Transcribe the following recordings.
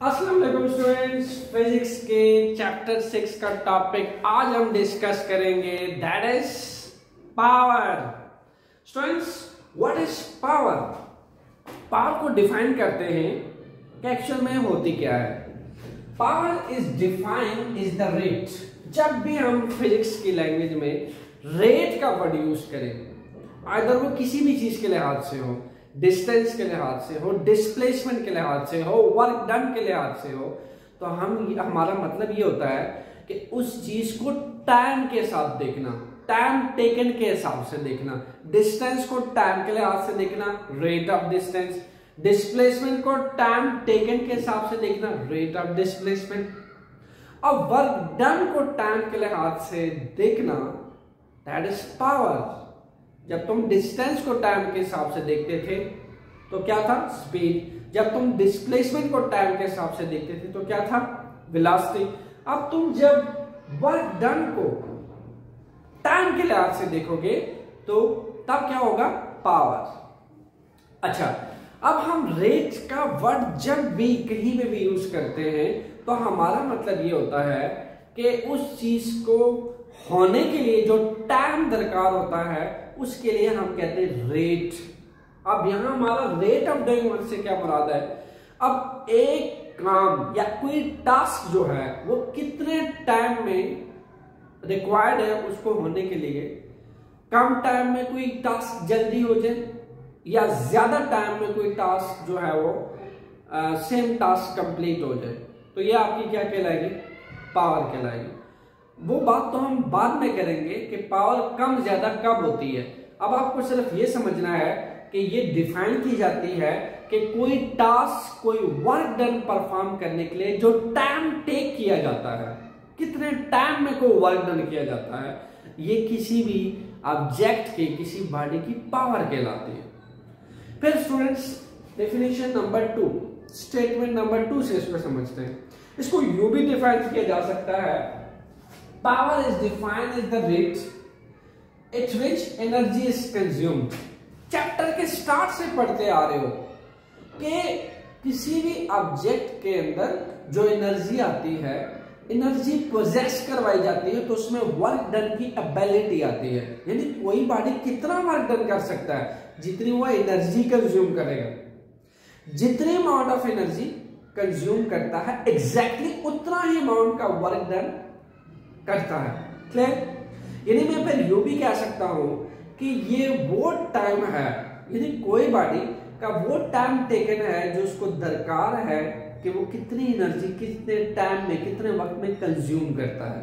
Aslam students physics के chapter six का topic आज हम डिस्कस करेंगे. That is power students what is power power को डिफाइन करते हैं कि एक्चुअल में होती क्या है. Power is defined is the rate जब भी हम फिजिक्स की लैंग्वेज में रेट का वर्ड यूज़ करें अगर वो किसी भी चीज़ के लिहाज से हो डिस्टेंस के लिहाज से हो डिस्प्लेसमेंट के लिहाज से हो वर्क डन के लिहाज से हो तो हम हमारा मतलब ये होता है कि उस चीज़ को टाइम के साथ देखना टाइम टेकन के हिसाब से देखना डिस्टेंस को टाइम के लिहाज से देखना रेट ऑफ़ डिस्टेंस डिस्प्लेसमेंट को टाइम टेकन के हिसाब से देखना रेट ऑफ़ डिस्प्लेसमेंट और वर्क डन को टाइम के लिहाज से देखना दैट इज़ पावर जब तुम डिस्टेंस को टाइम के हिसाब से देखते थे तो क्या था? स्पीड जब तुम डिस्प्लेसमेंट को टाइम के हिसाब से देखते थे तो क्या था? विलासिटी अब तुम जब वर्क डन को टाइम के लिहाज से देखोगे तो तब क्या होगा? पावर अच्छा अब हम रेट का वर्ड जब भी कहीं में भी यूज़ करते हैं तो हमारा मतलब ये होता है कि उस चीज़ को होने के लिए जो टाइम दरकार होता है उसके लिए हम कहते हैं रेट अब यहाँ हमारा रेट ऑफ़ डूइंग वर्क से क्या मुराद है? अब एक काम या कोई टास्क जो है वो कितने टाइम में रिक्वायर्ड है उसको होने के लिए? कम टाइम में कोई टास्क जल्दी हो जाए या ज़्यादा टाइम में कोई टास्क जो है वो आ, सेम टास्क कंप्लीट हो जाए? तो ये आपकी क्या कहलाएगी? पावर कहलाएगी। वो बात तो हम बाद में करेंगे कि पावर कम, ज़्यादा कब होती है। अब आपको सिर्फ़ ये समझना है कि ये डिफाइन की जाती है कि कोई टास्क कोई वर्क डन परफॉर्म करने के लिए जो टाइम टेक किया जाता है, कितने टाइम में कोई वर्क डन किया जाता है, ये किसी भी ऑब्जेक्ट के, किसी बॉडी की पावर कहलाती है। फिर students definition number two statement number two से इसमें समझते हैं। इसको यू भी डिफाइन किया जा सकता है। Power is defined as the rate at which energy is consumed. Chapter के स्टार्ट से पढ़ते आ रहे हो कि किसी भी ऑब्जेक्ट के अंदर जो एनर्जी आती है एनर्जी प्रोजेक्ट करवाई जाती है तो उसमें वर्क डन की एबिलिटी आती है। यानी कोई बॉडी कितना वर्क डन कर सकता है? जितनी वो एनर्जी कंज्यूम करेगा। जितने अमाउंट ऑफ़ एनर्जी कंज्यूम करता है एग्जैक्टली exactly उतना ही अमाउंट का वर्क डन करता है। क्लियर यानी मैं फिर यू भी कह सकता हूँ कि ये वो टाइम है, यानी कोई बॉडी का वो टाइम टेकन है जो उसको दरकार है कि वो कितनी एनर्जी कितने टाइम में, कितने वक्त में कंज्यूम करता है।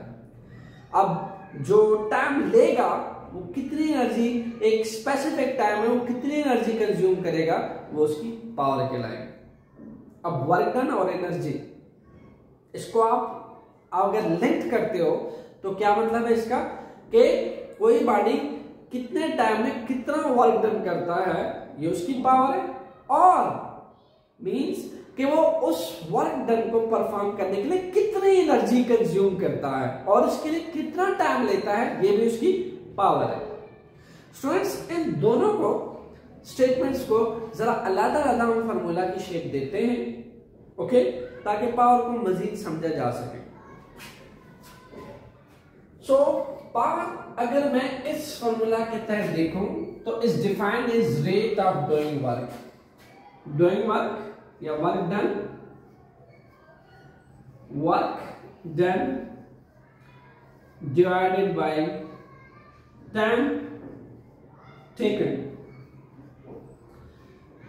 अब जो टाइम लेगा, वो कितनी एनर्जी एक स्पेसिफिक टाइम में वो कितनी एनर्जी कंज्यूम करेगा, वो उसकी पावर कहलाएगा अब वर्क डन और एनर्जी इसको आप अगर लिंक करते हो तो क्या मतलब है इसका? कि कोई बॉडी कितने टाइम में कितना वर्क डन करता है, ये उसकी पावर है। और मींस कि वो उस वर्क डन को परफॉर्म करने के लिए कितनी एनर्जी कंज्यूम करता है और उसके लिए कितना टाइम लेता है, ये भी उसकी पावर है। स्टूडेंट्स इन दोनों को स्टेटमेंट्स को जरा अलग अलग हम फार्मूला की शेप देते हैं ओके ताकि पावर को मजीद समझा जा सके। सो पावर अगर मैं इस फॉर्मूला के तहत देखूँ तो इस defined is rate of doing work doing work या work done work done divided by time taken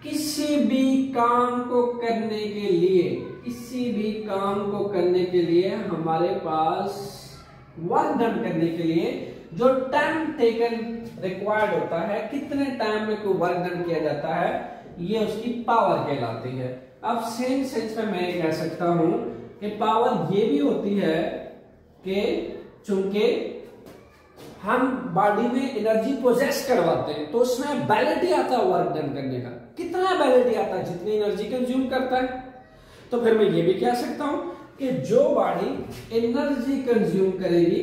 किसी भी काम को करने के लिए, किसी भी काम को करने के लिए हमारे पास वर्क डन करने के लिए जो टाइम टेकन रिक्वायर्ड होता है, कितने टाइम में कोई वर्क डन किया जाता है, ये उसकी पावर कहलाती है। अब सेम सेंस में मैं कह सकता हूँ कि पावर ये भी होती है कि चूँकि हम बॉडी में एनर्जी प्रोसेस करवाते हैं तो उसमें बैलिटी आता है वर्क डन करने का। कितना बैलिटी आता है? जितनी एनर्जी कंज्यूम करता है। तो फिर मैं ये भी कह सकता हूँ कि जो बॉडी एनर्जी कंज्यूम करेगी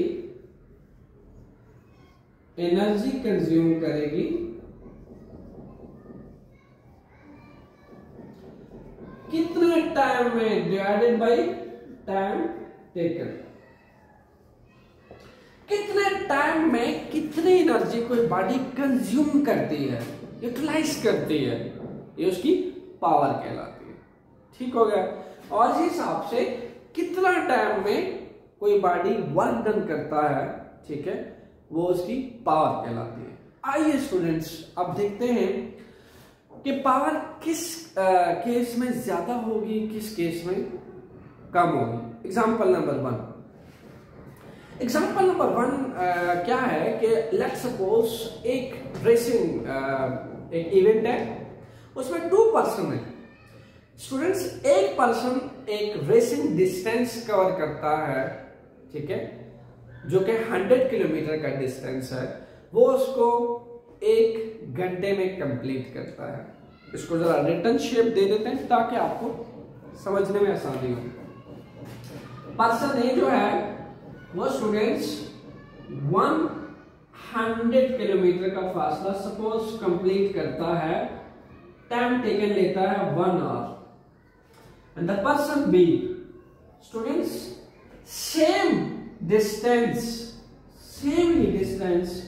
एनर्जी कंज्यूम करेगी, कितने टाइम में डिवाइडेड बाई टाइम टेकन कितने टाइम में कितनी एनर्जी कोई बॉडी कंज्यूम करती है यूटिलाइज करती है, ये उसकी पावर कहलाती है। ठीक हो गया? और इस हिसाब से कितना टाइम में कोई बॉडी वर्क डन करता है ठीक है वो उसकी पावर कहलाती है। आइए स्टूडेंट्स अब देखते हैं कि पावर किस आ, केस में ज़्यादा होगी किस केस में कम होगी। Example number one example number one क्या है कि लेट सपोज़ एक रेसिंग एक इवेंट है उसमें टू पर्सन है। स्टूडेंट्स एक पर्सन एक रेसिंग डिस्टेंस कवर करता है, ठीक है? जो कि 100 किलोमीटर का डिस्टेंस है, वो उसको एक घंटे में कंप्लीट करता है। इसको जरा रिटर्न शेप दे देते हैं ताकि आपको समझने में आसानी हो। पर्सन ए जो है, वो स्टूडेंट्स 100 किलोमीटर का फासला सपोज़ कंप्लीट करता है टाइम टेकन लेता है one hour and the person B students same distance same he distance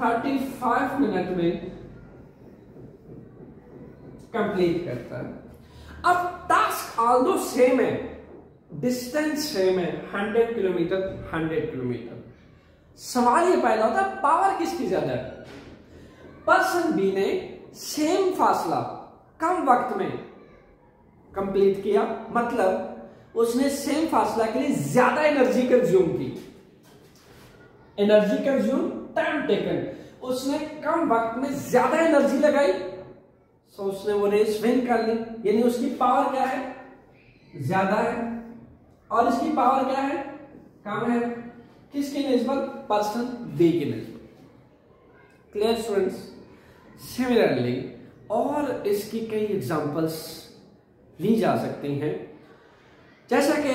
35 minute में कंप्लीट करता है। अब टास्क ऑल्दो सेम है डिस्टेंस सेम है 100 किलोमीटर 100 किलोमीटर सवाल ये पैदा होता है पावर किसकी ज़्यादा है? पर्सन बी ने सेम फासला कम वक्त में कंप्लीट किया। मतलब उसने सेम फासला के लिए ज़्यादा एनर्जी कंज्यूम की। एनर्जी कंज्यूम टाइम टेकन उसने कम वक्त में ज़्यादा एनर्जी लगाई। सो उसने वो रेस विन कर ली। यानी उसकी पावर क्या है? ज़्यादा है। और इसकी पावर क्या है? कम है। किसकी निस्बत पर्सन बी की निस्बत क्लियर स्टूडेंट्स सिमिलरली और इसकी कई एग्जांपल्स ली जा सकती हैं। जैसा कि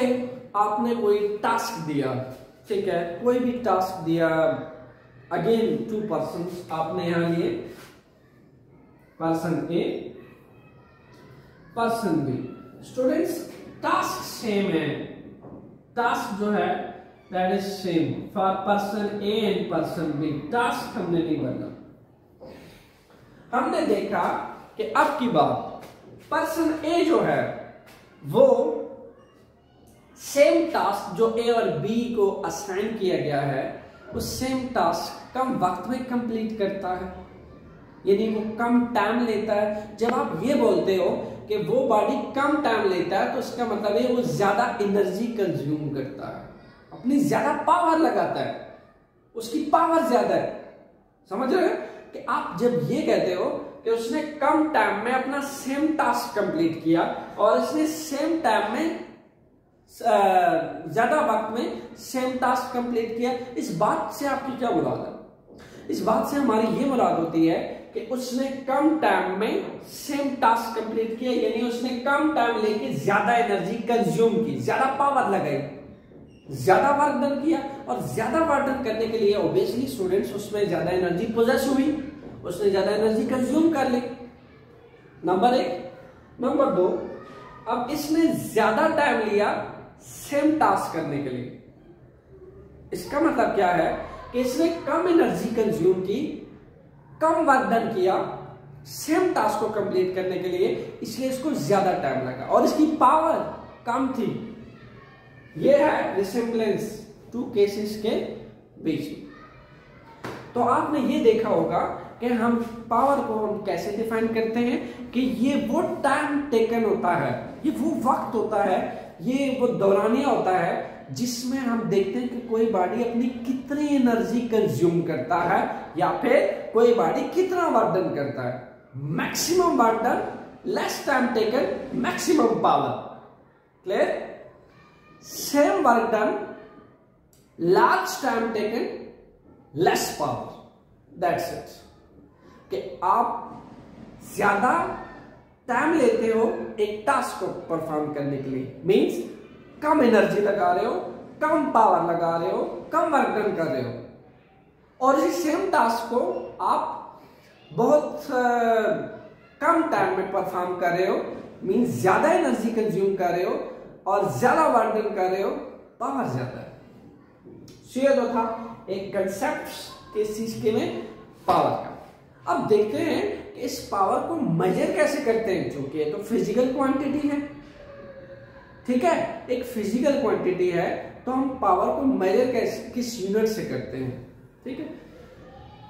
आपने कोई टास्क दिया, ठीक है? कोई भी टास्क दिया अगेन टू पर्सन आपने यहाँ लिए। Person A person B students task same है। टास्क जो है that is same for person A and person B task हमने नहीं बदला हमने देखा कि अब की बात पर्सन ए जो है, वो सेम टास्क जो ए और बी को असाइन किया गया है वो सेम टास्क कम वक्त में कंप्लीट करता है। यानी वो कम टाइम लेता है। जब आप ये बोलते हो कि वो बॉडी कम टाइम लेता है तो उसका मतलब है वो ज़्यादा एनर्जी कंज्यूम करता है। अपनी ज़्यादा पावर लगाता है। उसकी पावर ज़्यादा है। समझ रहे हो? कि आप जब ये कहते हो कि उसने कम टाइम में अपना सेम टास्क कंप्लीट किया और उसने सेम टाइम में ज़्यादा वक्त में सेम टास्क कंप्लीट किया। इस बात से आपकी क्या मुराद है? इस बात से हमारी ये मुराद होती है कि उसने कम टाइम में सेम टास्क कंप्लीट किया, यानी उसने कम टाइम लेके ज़्यादा एनर्जी कंज्यूम की, ज़्यादा पावर लगाई। ज़्यादा वर्क डन किया और ज़्यादा वर्क डन करने के लिए ओबियसली स्टूडेंट्स उसमें ज़्यादा एनर्जी पोजेस हुई। उसने ज़्यादा एनर्जी कंज्यूम कर ली। नंबर एक। नंबर दो, अब इसने ज़्यादा टाइम लिया सेम टास्क करने के लिए। इसका मतलब क्या है कि इसने कम एनर्जी कंज्यूम की, कम वर्क डन किया सेम टास्क को कंप्लीट करने के लिए, इसलिए इसको ज़्यादा टाइम लगा। और इसकी पावर कम थी। यह है रिसेम्बलेंस टू केसेस के बीच तो आपने ये देखा होगा कि हम पावर को हम कैसे डिफाइन करते हैं कि ये वो टाइम टेकन होता है, ये वो वक्त होता है, ये वो दौरानिया होता है जिसमें हम देखते हैं कि कोई बॉडी अपनी कितनी एनर्जी कंज्यूम करता है या फिर कोई बॉडी कितना वर्क डन करता है। Maximum work done less time taken maximum power clear same work done large time taken less power that's it कि आप ज़्यादा टाइम लेते हो एक टास्क को परफॉर्म करने के लिए। मींस कम एनर्जी लगा रहे हो, कम पावर लगा रहे हो, कम वर्क डन कर रहे हो। और इसी सेम टास्क को आप बहुत कम टाइम में परफॉर्म कर रहे हो मीन ज़्यादा एनर्जी कंज्यूम कर रहे हो और ज़्यादा वर्क डन कर रहे हो पावर ज़्यादा है। ये तो था एक कंसेप्ट किस चीज़ के में पावर का। अब देखते हैं कि इस पावर को मेजर कैसे करते हैं क्योंकि तो फ़िज़िकल क्वांटिटी है। ठीक है? एक फ़िज़िकल क्वांटिटी है तो हम पावर को मेजर कैसे, किस यूनिट से करते हैं? ठीक है?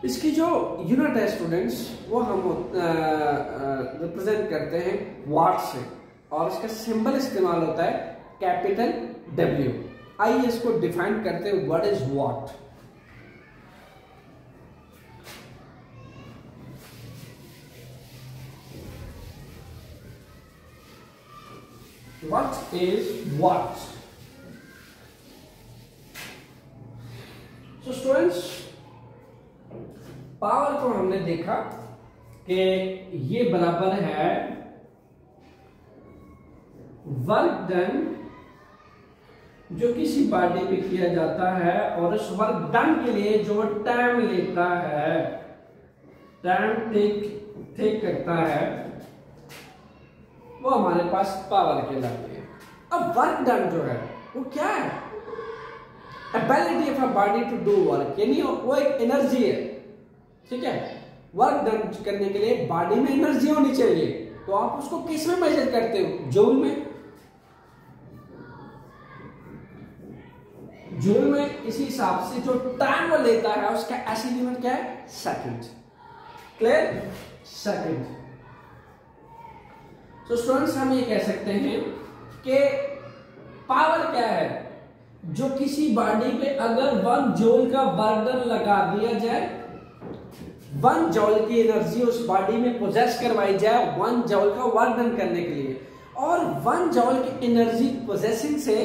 इसकी जो यूनिट है स्टूडेंट्स वो हम रिप्रेजेंट करते हैं वाट से। और इसका सिंबल इस्तेमाल होता है कैपिटल डब्ल्यू आइए इसको डिफाइन करते हैं what is watt what is what? So students, power को हमने देखा कि ये बराबर है वर्क डन जो किसी बॉडी पे किया जाता है और उस वर्क डन के लिए जो टाइम लेता है टाइम टेक टेक करता है वो हमारे पास पावर के लाती है। अब वर्क डन जो है, वो क्या है? Ability of a body to do work यानी वो एक एनर्जी है। ठीक है? वर्क डन करने के लिए बॉडी में एनर्जी होनी चाहिए। तो आप उसको किसमें मेजर करते हो? जूल में? जूल में इसी हिसाब से जो टाइम वो लेता है, उसका यूनिट क्या है? सेकंड क्लियर सेकंड तो स्टूडेंट्स हम ये कह सकते हैं कि पावर क्या है? जो किसी बॉडी पे अगर वन जोल का बर्डन लगा दिया जाए वन जॉल की एनर्जी उस बॉडी में पोजेस करवाई जाए वन जॉल का वर्डन करने के लिए। और वन जॉल की एनर्जी पोजेसिंग से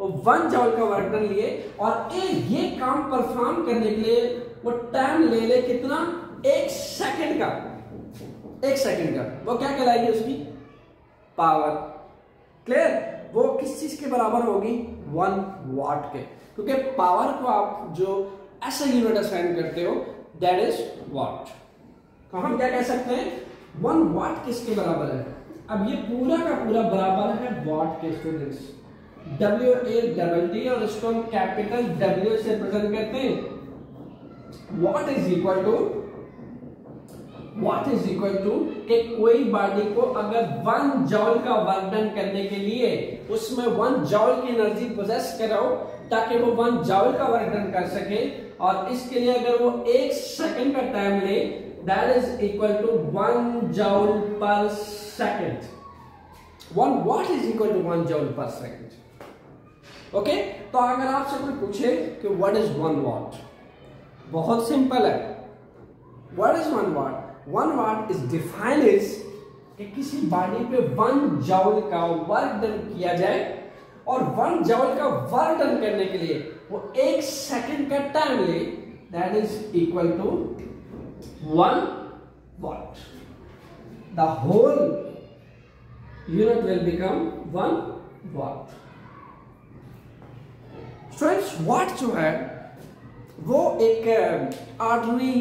वो वन जॉल का वर्डन लिए और ए, ये काम परफॉर्म करने के लिए वो टाइम ले ले कितना? एक सेकंड का। एक सेकंड का। वो क्या कहलाएगी उसकी? पावर। क्लियर वो किस चीज़ के बराबर होगी? वन वाट के। क्योंकि पावर को आप जो ऐसा यूनिट असाइन करते हो दैट इज़ वाट तो हम क्या कह सकते हैं? वन वाट किसके बराबर है? अब ये पूरा का पूरा बराबर है वाट के students W A double D और इसको हम कैपिटल डब्ल्यू से प्रेजेंट करते हैं। Watt is equal to what is equal to कि कोई बॉडी को अगर वन जॉल का वर्क डन करने के लिए उसमें वन जॉल की एनर्जी पोजेस कराओ, ताकि वो वन जॉल का वर्क डन कर सके, और इसके लिए अगर वो एक सेकंड का टाइम ले that is equal to one joule per second one watt is equal to one joule per second okay तो अगर आपसे कोई पूछे कि व्हाट इज़ वन वॉट बहुत सिंपल है। What is one watt one watt is defined is कि किसी बॉडी पे वन जाउल का वर्क डन किया जाए और वन जाउल का वर्क डन करने के लिए वो एक सेकंड का टाइम ले that is equal to one watt the whole unit will become one watt students watt जो है वो एक आर्डरी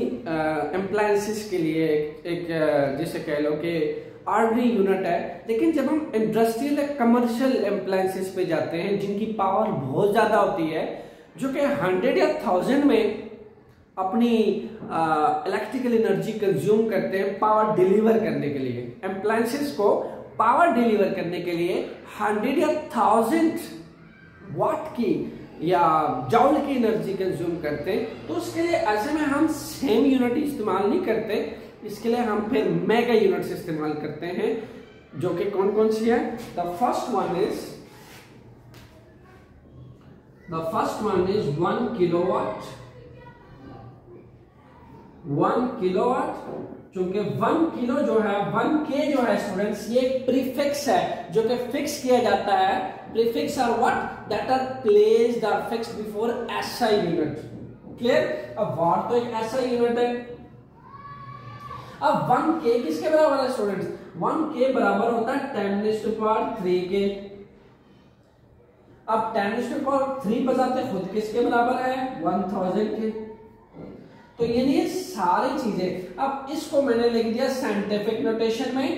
एम्प्लायंसिस के लिए एक जैसे कह लो कि आर्डनरी यूनिट है। लेकिन जब हम इंडस्ट्रियल कमर्शियल एम्प्लायंसिस पे जाते हैं, जिनकी पावर बहुत ज़्यादा होती है, जो कि हंड्रेड या थाउज़ेंड में अपनी इलेक्ट्रिकल एनर्जी कंज्यूम करते हैं पावर डिलीवर करने के लिए। एम्प्लायंसिस को पावर डिलीवर करने के लिए हंड्रेड या थाउज़ेंड वाट की या जाउल की एनर्जी कंज्यूम करते हैं तो उसके लिए ऐसे में हम सेम यूनिट इस्तेमाल नहीं करते। इसके लिए हम फिर मेगा यूनिट्स इस्तेमाल करते हैं, जो कि कौन कौन सी है? The first one is the first one is one kilo kilowatt one kilo kilowatt क्योंकि वन किलो जो है वन के जो है स्टूडेंट्स ये प्रीफिक्स है, जो कि फिक्स किया जाता है। Prefix are what that are placed are fixed before SI unit clear अब वाट तो एक ऐसा यूनिट है। अब वन के किसके बराबर है स्टूडेंट्स वन के बराबर होता है टेन टू पावर थ्री के अब टेन टू पावर थ्री बजाते खुद किसके बराबर है? वन थाउज़ेंड के तो ये सारी चीज़ें। अब इसको मैंने लिख दिया साइंटिफिक नोटेशन में।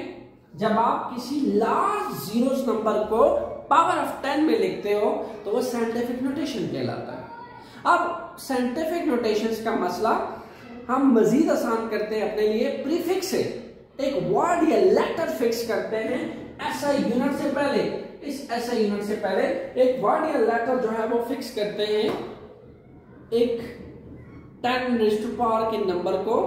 जब आप किसी लार्ज जीरोस नंबर को पावर ऑफ़ टेन में लिखते हो तो वो साइंटिफिक नोटेशन कहलाता है। अब साइंटिफिक नोटेशंस का मसला, हम मजीद आसान करते हैं अपने लिए प्रीफिक्स से। एक वर्ड या लेटर फिक्स करते हैं ऐसा यूनिट से पहले। इस ऐसा यूनिट से पहले एक वर्ड या लेटर जो है वो फिक्स करते हैं। एक टेन पावर के नंबर को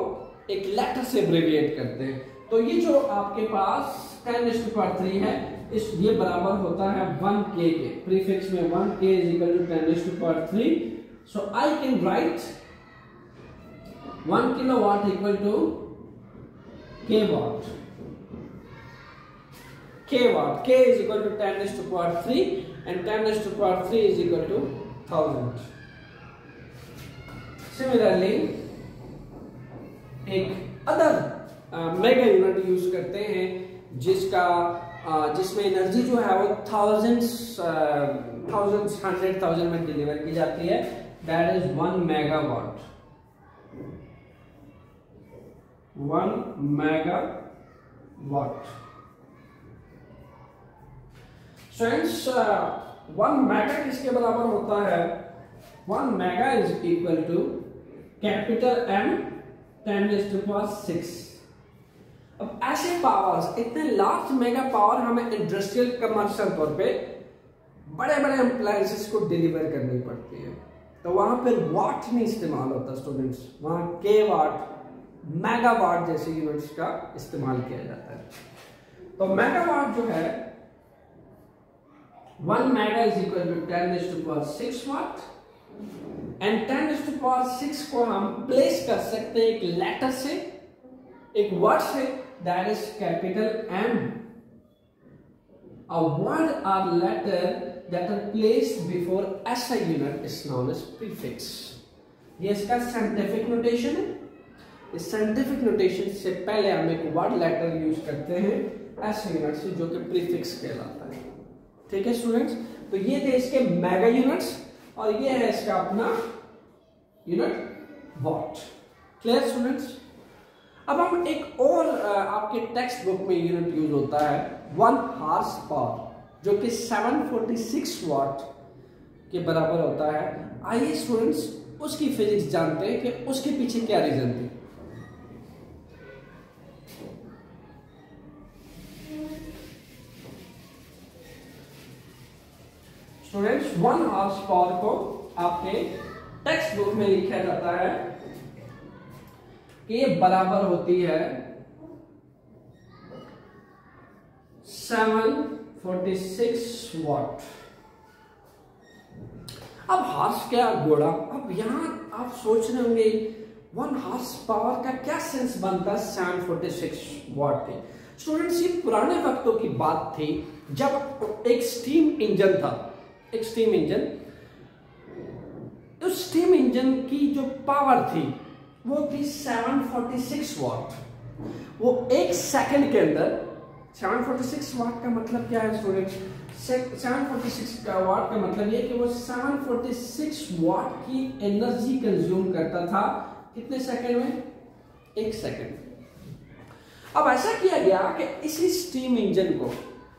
एक लेटर से ब्रेविएट करते हैं। तो ये जो आपके पास टेन पावर थ्री है इस ये बराबर होता है 1k के। प्रीफिक्स में 1k is equal to 10 to power 3 so I can write 1 kilowatt equal to k watt k watt k is equal to 10 to power 3 and 10 to power 3 is equal to 1000 similarly एक other mega unit use करते हैं, जिसका जिसमें energy जो है वो thousands thousands hundred thousand में deliver की जाती है। That is one megawatt one mega watt friends one mega किसके बराबर होता है? One mega is equal to capital M ten is to power six अब ऐसे पावर्स इतने लार्ज मेगा पावर हमें इंडस्ट्रियल कमर्शियल तौर पे बड़े बड़े अप्लायंसेस को डिलीवर करनी पड़ती है। तो वहाँ पर वाट नहीं इस्तेमाल होता स्टूडेंट्स वहाँ के वाट मेगावाट जैसे यूनिट्स का इस्तेमाल किया जाता है। तो मेगावाट जो है one mega is equal to ten is to power six watt and ten is to power six को हम प्लेस कर सकते हैं एक लेटर से, एक वर्ड से that is capital M a word or letter that are placed before SI unit is known as prefix. ये इसका साइंटिफिक नोटेशन है। इस साइंटिफिक नोटेशन से पहले हम एक वर्ड लेटर यूज़ करते हैं एस यूनिट से, जो कि प्रीफिक्स कहलाता है। ठीक है स्टूडेंट्स तो ये थे इसके मेगा यूनिट्स और ये है इसका अपना यूनिट वॉट क्लियर स्टूडेंट्स अब हम एक और आपके टेक्स्ट बुक में यूनिट यूज़ होता है वन हार्स पावर जो कि 746 वॉट के बराबर होता है। आइए स्टूडेंट्स उसकी फिजिक्स जानते हैं कि उसके पीछे क्या रीजन थी। स्टूडेंट्स वन हार्स पावर को आपके टेक्स्ट बुक में लिखा जाता है। कि बराबर होती है 746 वॉट अब हार्स क्या घोड़ा? अब यहाँ आप सोच रहे होंगे वन हार्स पावर का क्या सेंस बनता है 746 वॉट के? स्टूडेंट्स ये पुराने वक्तों की बात थी, जब एक स्टीम इंजन था। एक स्टीम इंजन उस स्टीम इंजन की जो पावर थी वो थी 746 वॉट वो एक सेकंड के अंदर 746 वाट का मतलब क्या है स्टूडेंट्स 746 का वाट का मतलब ये कि वो 746 वाट की एनर्जी कंज्यूम करता था कितने सेकंड में? एक सेकंड अब ऐसा किया गया कि इसी स्टीम इंजन को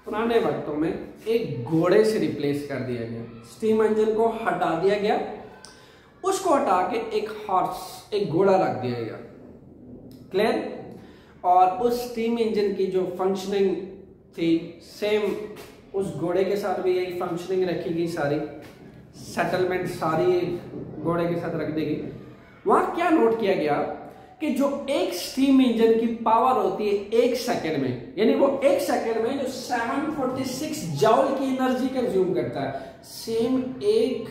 पुराने वक्तों में एक घोड़े से रिप्लेस कर दिया गया। स्टीम इंजन को हटा दिया गया। उसको हटा के एक हॉर्स एक घोड़ा रख दिया गया। क्लियर और उस स्टीम इंजन की जो फंक्शनिंग थी सेम उस घोड़े के साथ भी यही फंक्शनिंग रखी गई सारी। सेटलमेंट सारी घोड़े के साथ रख देगी वहाँ क्या नोट किया गया कि जो एक स्टीम इंजन की पावर होती है एक सेकंड में, यानी वो एक सेकंड में जो 746 जाउल की एनर्जी कंज्यूम करता है। सेम एक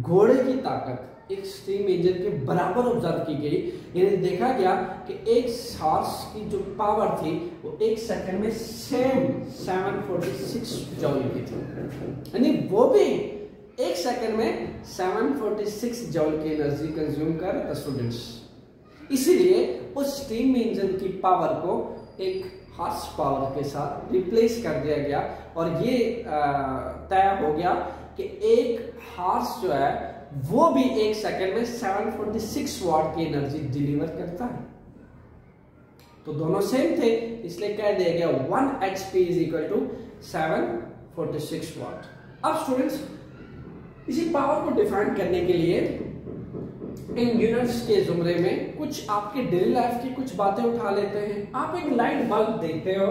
घोड़े की ताकत, एक स्टीम इंजन के बराबर ऑब्ज़र्व की गई। यानी देखा गया कि एक हॉर्स की जो पावर थी, वो एक सेकंड में सेम 746 जाउल की थी। यानी वो भी एक सेकंड में 746 जाउल की एनर्जी कंज्यूम कर स्टूडेंट्स इसीलिए उस स्टीम इंजन की पावर को एक हॉर्स पावर के साथ रिप्लेस कर दिया गया। और ये तय हो गया कि एक हॉर्स जो है, वो भी एक सेकंड में 746 वॉट की एनर्जी डिलीवर करता है। तो दोनों सेम थे, इसलिए कह दिया गया one H P is equal to seven forty six watt अब स्टूडेंट्स इसी पावर को डिफाइन करने के लिए इन यूनिट्स के जुमरे में कुछ आपके डेली लाइफ की कुछ बातें उठा लेते हैं। आप एक लाइट बल्ब देखते हो।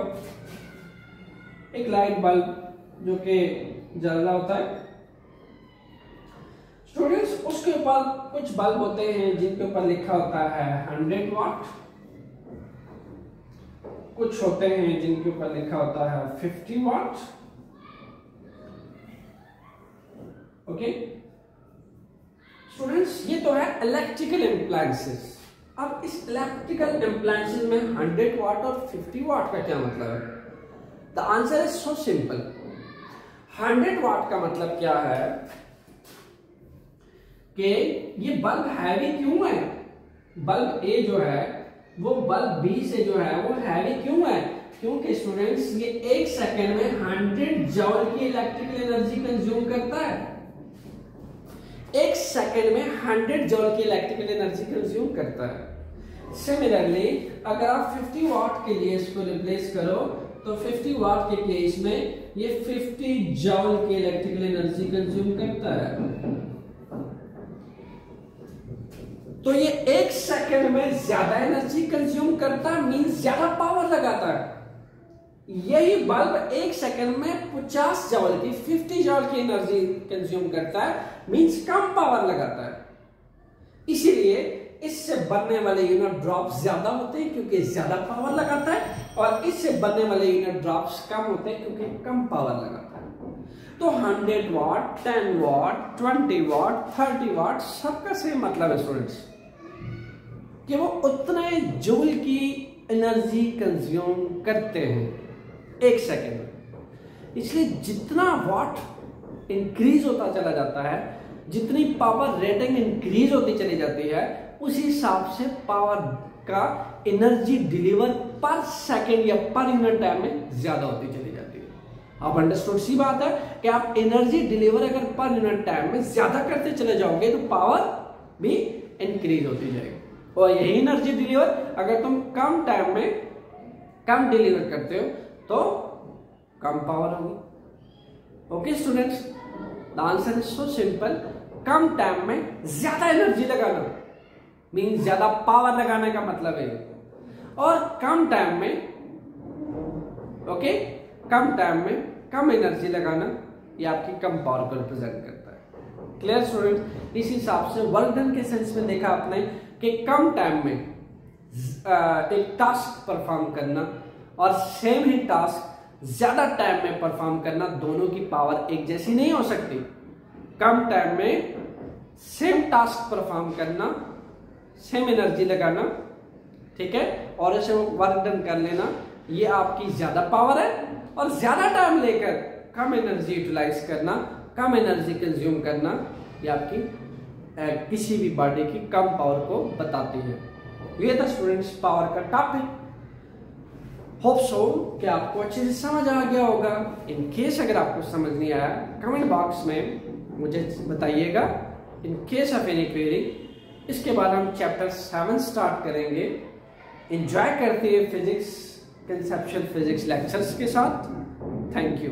एक लाइट बल्ब जो कि जल रहा होता है। उसके ऊपर कुछ बल्ब होते हैं जिनके ऊपर लिखा होता है हंड्रेड वाट। कुछ होते हैं जिनके ऊपर लिखा होता है फिफ्टी वाट। ओके? स्टूडेंट्स ये तो है इलेक्ट्रिकल इम्प्लायंसेस अब इस इलेक्ट्रिकल इम्प्लायंसेस में 100 वाट और 50 वाट का क्या मतलब है? The answer is so simple 100 watt का मतलब क्या है? कि ये बल्ब हैवी क्यों है? बल्ब ए जो है, वो बल्ब बी से जो है, वो हैवी क्यों है? क्योंकि स्टूडेंट्स ये एक सेकेंड में 100 जॉल की इलेक्ट्रिकल एनर्जी कंज्यूम करता है। एक सेकेंड में 100 जॉल की इलेक्ट्रिकल एनर्जी कंज्यूम करता है। सिमिलरली अगर आप 50 वाट के लिए इसको रिप्लेस करो तो 50 वाट के केस में ये 50 जॉल की इलेक्ट्रिकल एनर्जी कंज्यूम करता है। तो ये एक सेकेंड में ज़्यादा एनर्जी कंज्यूम करता मीन ज़्यादा पावर लगाता है। यही बल्ब एक सेकेंड में 50 जॉल की 50 जॉल की एनर्जी कंज्यूम करता है मींस कम पावर लगाता है। इसीलिए इससे बनने वाले यूनिट ड्रॉप्स ज़्यादा होते हैं, क्योंकि ज़्यादा पावर लगाता है, और इससे बनने वाले यूनिट ड्रॉप्स कम होते हैं, क्योंकि कम पावर लगाता है। तो 100 वाट 10 वाट 20 वाट 30 वाट सबका सेम मतलब है स्टूडेंट्स कि वो उतने जूल की एनर्जी कंज्यूम करते हैं। एक सेकेंड इसलिए जितना वाट इंक्रीज होता चला जाता है, जितनी पावर रेटिंग इंक्रीज होती चली जाती है, उसी हिसाब से पावर का एनर्जी डिलीवर पर सेकेंड या पर यूनिट टाइम में ज़्यादा होती चली जाती है। आप अंडरस्टूड सी बात है कि आप एनर्जी डिलीवर अगर पर यूनिट टाइम में ज़्यादा करते चले जाओगे तो पावर भी इंक्रीज होती जाएगी। और यही एनर्जी डिलीवर अगर तुम कम टाइम में कम डिलीवर करते हो तो कम पावर होगी। Okay students the answer is so simple come time में ज़्यादा एनर्जी लगाना। मीन ज़्यादा पावर लगाने का मतलब है। और कम टाइम में ओके? कम टाइम में कम एनर्जी लगाना, ये आपकी कम पावर को रिप्रेजेंट करता है। क्लियर स्टूडेंट इस हिसाब से वर्क डन के सेंस में देखा आपने। कि कम टाइम में एक टास्क परफॉर्म करना और सेम ही टास्क ज़्यादा टाइम में परफॉर्म करना दोनों की पावर एक जैसी नहीं हो सकती। कम टाइम में सेम टास्क परफॉर्म करना सेम एनर्जी लगाना, ठीक है? और ऐसे वर्क डन कर लेना, ये आपकी ज़्यादा पावर है और ज़्यादा टाइम लेकर कम एनर्जी यूटिलाइज करना, कम एनर्जी कंज्यूम करना, ये आपकी किसी भी बॉडी की कम पावर को बताती है। ये था स्टूडेंट्स पावर का टॉपिक होप सो कि आपको अच्छे से समझ आ गया होगा। इन केस अगर आपको समझ नहीं आया कमेंट बॉक्स में मुझे बताइएगा। In case of any query इसके बाद हम चैप्टर सेवन स्टार्ट करेंगे। इंजॉय करते हैं फिजिक्स कंसेप्शन फिजिक्स लेक्चर्स के साथ। Thank you